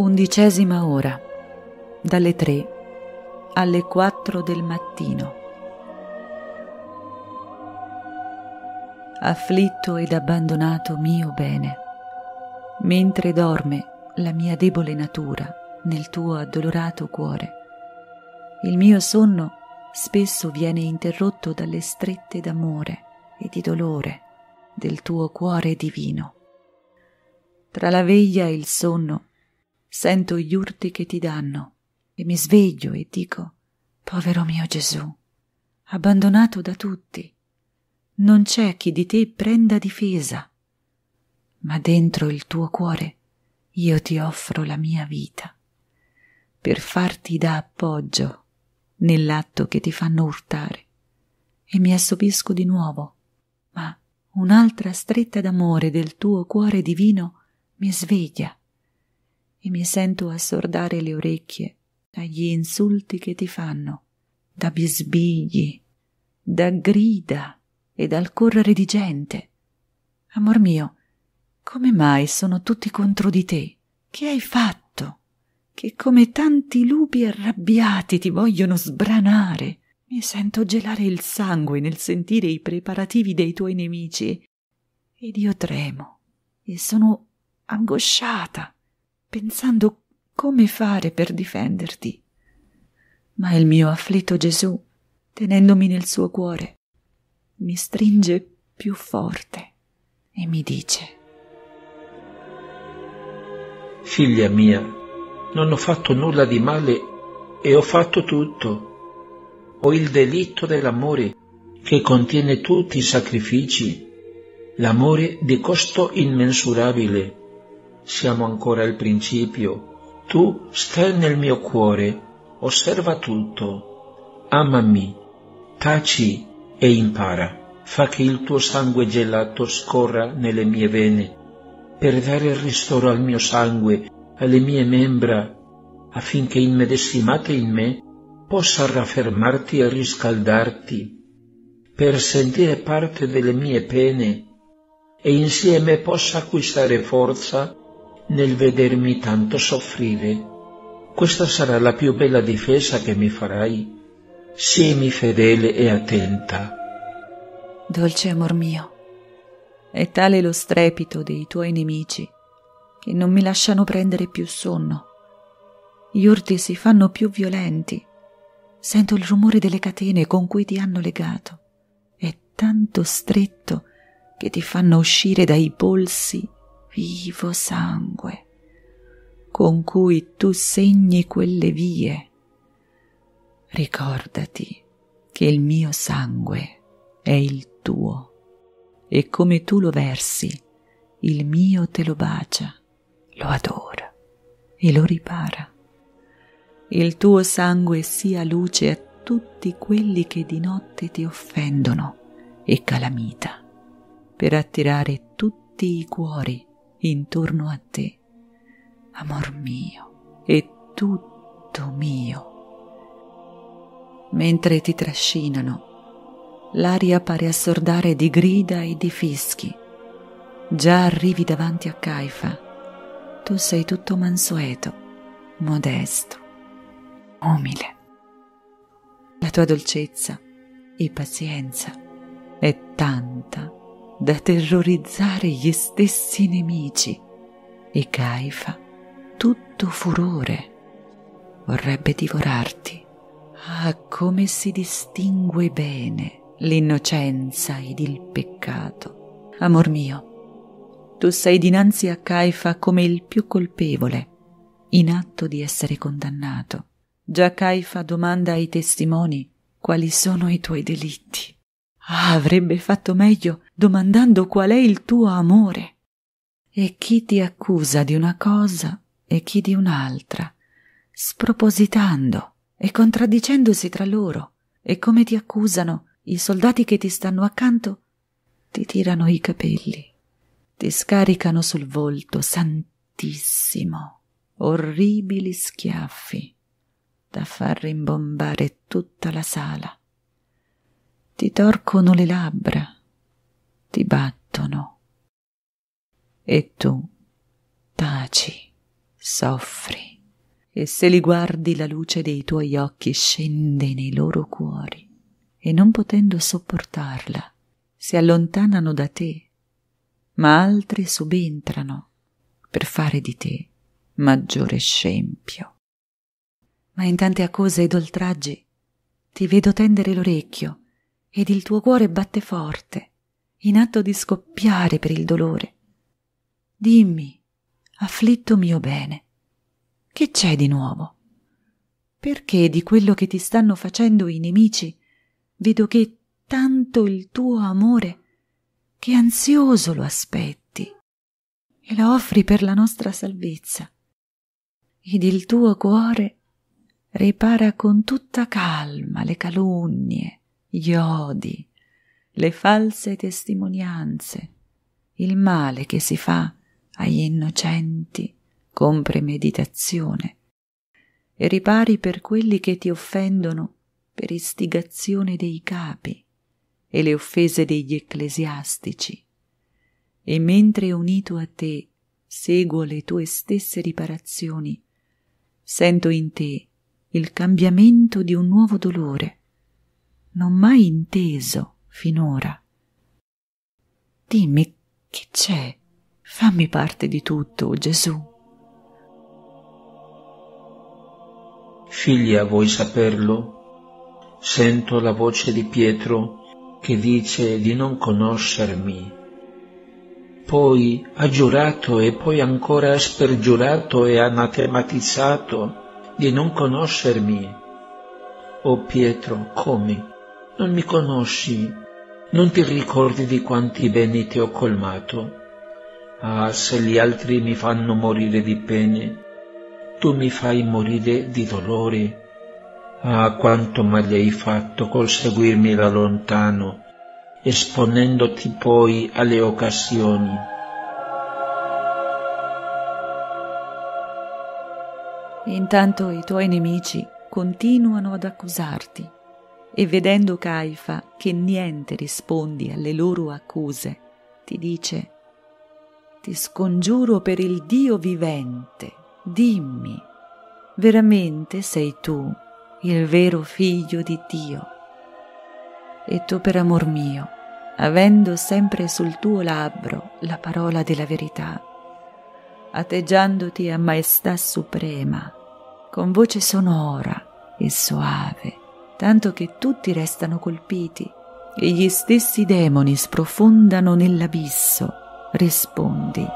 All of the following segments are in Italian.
Undicesima ora, dalle tre alle quattro del mattino. Afflitto ed abbandonato mio bene, mentre dorme la mia debole natura nel tuo addolorato cuore, il mio sonno spesso viene interrotto dalle strette d'amore e di dolore del tuo cuore divino. Tra la veglia e il sonno sento gli urti che ti danno e mi sveglio e dico, povero mio Gesù, abbandonato da tutti, non c'è chi di te prenda difesa, ma dentro il tuo cuore io ti offro la mia vita, per farti da appoggio nell'atto che ti fanno urtare, e mi assopisco di nuovo, ma un'altra stretta d'amore del tuo cuore divino mi sveglia e mi sento assordare le orecchie dagli insulti che ti fanno, da bisbigli, da grida e dal correre di gente. Amor mio, come mai sono tutti contro di te? Che hai fatto? Che come tanti lupi arrabbiati ti vogliono sbranare. Mi sento gelare il sangue nel sentire i preparativi dei tuoi nemici. Ed io tremo e sono angosciata, pensando come fare per difenderti. Ma il mio afflitto Gesù, tenendomi nel suo cuore, mi stringe più forte e mi dice Figlia mia, non ho fatto nulla di male e ho fatto tutto. Ho il delitto dell'amore che contiene tutti i sacrifici, l'amore di costo immensurabile. Siamo ancora al principio. Tu stai nel mio cuore, osserva tutto, amami, taci e impara, fa che il tuo sangue gelato scorra nelle mie vene, per dare ristoro al mio sangue, alle mie membra, affinché immedesimate in me possa raffermarti e riscaldarti, per sentire parte delle mie pene e insieme possa acquistare forza nel vedermi tanto soffrire. Questa sarà la più bella difesa che mi farai. Siemi fedele e attenta. Dolce amor mio, è tale lo strepito dei tuoi nemici che non mi lasciano prendere più sonno. Gli urti si fanno più violenti. Sento il rumore delle catene con cui ti hanno legato. È tanto stretto che ti fanno uscire dai polsi vivo sangue con cui tu segni quelle vie. Ricordati che il mio sangue è il tuo e come tu lo versi, il mio te lo bacia, lo adora e lo ripara. Il tuo sangue sia luce a tutti quelli che di notte ti offendono e calamita, per attirare tutti i cuori intorno a te, amor mio, è tutto mio. Mentre ti trascinano, l'aria pare assordare di grida e di fischi. Già arrivi davanti a Caifa. Tu sei tutto mansueto, modesto, umile. La tua dolcezza e pazienza è tanta da terrorizzare gli stessi nemici e Caifa, tutto furore, vorrebbe divorarti. Ah, come si distingue bene l'innocenza ed il peccato. Amor mio, tu sei dinanzi a Caifa come il più colpevole, in atto di essere condannato. Già Caifa domanda ai testimoni quali sono i tuoi delitti. Ah, avrebbe fatto meglio domandando qual è il tuo amore. E chi ti accusa di una cosa e chi di un'altra, spropositando e contraddicendosi tra loro, e come ti accusano i soldati che ti stanno accanto, ti tirano i capelli, ti scaricano sul volto, santissimo, orribili schiaffi da far rimbombare tutta la sala ti torcono le labbra, ti battono. E tu taci, soffri e se li guardi la luce dei tuoi occhi scende nei loro cuori e non potendo sopportarla si allontanano da te, ma altri subentrano per fare di te maggiore scempio. Ma in tante accuse ed oltraggi ti vedo tendere l'orecchio ed il tuo cuore batte forte, in atto di scoppiare per il dolore. Dimmi, afflitto mio bene, che c'è di nuovo? Perché di quello che ti stanno facendo i nemici vedo che tanto il tuo amore che ansioso lo aspetti e lo offri per la nostra salvezza ed il tuo cuore ripara con tutta calma le calunnie, gli odi, le false testimonianze, il male che si fa agli innocenti con premeditazione e ripari per quelli che ti offendono per istigazione dei capi e le offese degli ecclesiastici. E mentre unito a te seguo le tue stesse riparazioni, sento in te il cambiamento di un nuovo dolore, non mai inteso finora. Dimmi che c'è, fammi parte di tutto, oh Gesù. Figlia, vuoi saperlo? Sento la voce di Pietro che dice di non conoscermi poi ha giurato e poi ancora ha spergiurato e anatematizzato di non conoscermi. Oh Pietro, come? Non mi conosci? Non ti ricordi di quanti beni ti ho colmato? Ah, se gli altri mi fanno morire di pene, tu mi fai morire di dolore. Ah, quanto male hai fatto col seguirmi da lontano esponendoti poi alle occasioni. Intanto i tuoi nemici continuano ad accusarti e vedendo Caifa che niente rispondi alle loro accuse, ti dice, ti scongiuro per il Dio vivente, dimmi, veramente sei tu il vero figlio di Dio? e tu per amor mio, avendo sempre sul tuo labbro la parola della verità, atteggiandoti a maestà suprema, con voce sonora e soave, tanto che tutti restano colpiti e gli stessi demoni sprofondano nell'abisso, rispondi.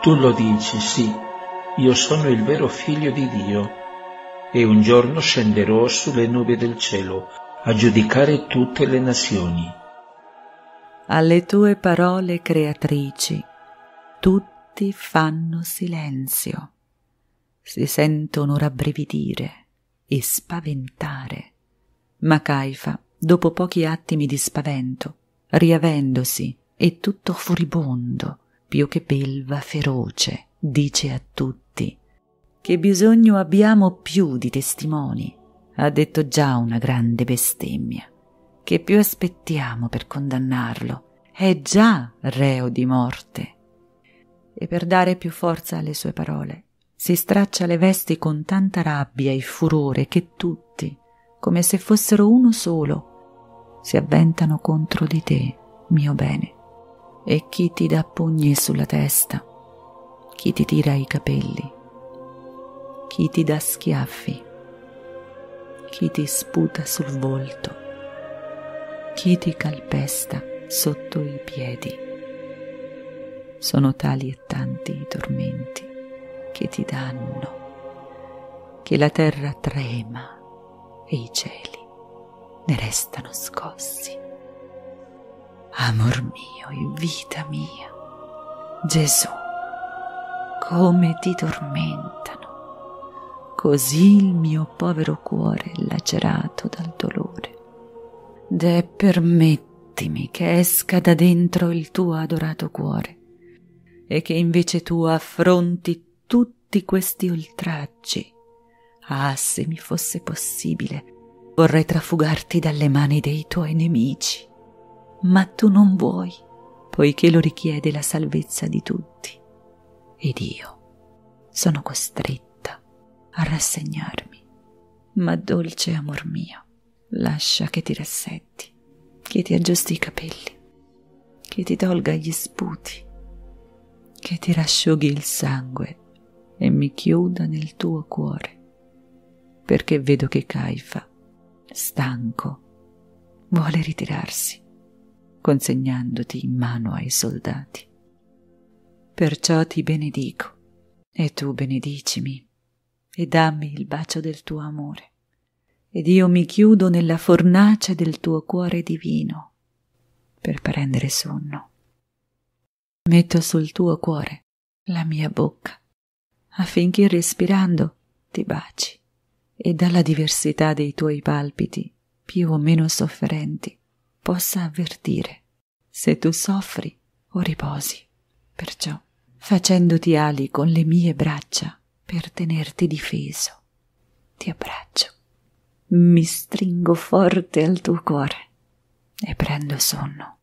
Tu lo dici, sì, io sono il vero figlio di Dio e un giorno scenderò sulle nubi del cielo a giudicare tutte le nazioni. Alle tue parole creatrici tutti fanno silenzio, si sentono rabbrividire e spaventare. Ma Caifa, dopo pochi attimi di spavento, riavendosi e tutto furibondo, più che belva feroce, dice a tutti che bisogno abbiamo più di testimoni? Ha detto già una grande bestemmia. Che più aspettiamo per condannarlo? È già reo di morte. E per dare più forza alle sue parole, si straccia le vesti con tanta rabbia e furore che tutti, come se fossero uno solo, si avventano contro di te, mio bene. E chi ti dà pugni sulla testa, chi ti tira i capelli, chi ti dà schiaffi, chi ti sputa sul volto, chi ti calpesta sotto i piedi. Sono tali e tanti i tormenti che ti danno, che la terra trema e i cieli ne restano scossi. Amor mio e vita mia, Gesù, come ti tormentano così il mio povero cuore lacerato dal dolore. De permettimi che esca da dentro il tuo adorato cuore e che invece tu affronti tutti questi oltraggi. Ah, se mi fosse possibile, vorrei trafugarti dalle mani dei tuoi nemici, ma tu non vuoi poiché lo richiede la salvezza di tutti. Ed io sono costretta a rassegnarmi. Ma dolce amor mio, lascia che ti rassetti, che ti aggiusti i capelli, che ti tolga gli sputi, che ti rasciughi il sangue e mi chiuda nel tuo cuore, perché vedo che Caifa, stanco, vuole ritirarsi, consegnandoti in mano ai soldati. Perciò ti benedico, e tu benedicimi, e dammi il bacio del tuo amore, ed io mi chiudo nella fornace del tuo cuore divino per prendere sonno. Metto sul tuo cuore la mia bocca affinché respirando ti baci e dalla diversità dei tuoi palpiti, più o meno sofferenti, possa avvertire se tu soffri o riposi. Perciò, facendoti ali con le mie braccia per tenerti difeso, ti abbraccio, mi stringo forte al tuo cuore e prendo sonno.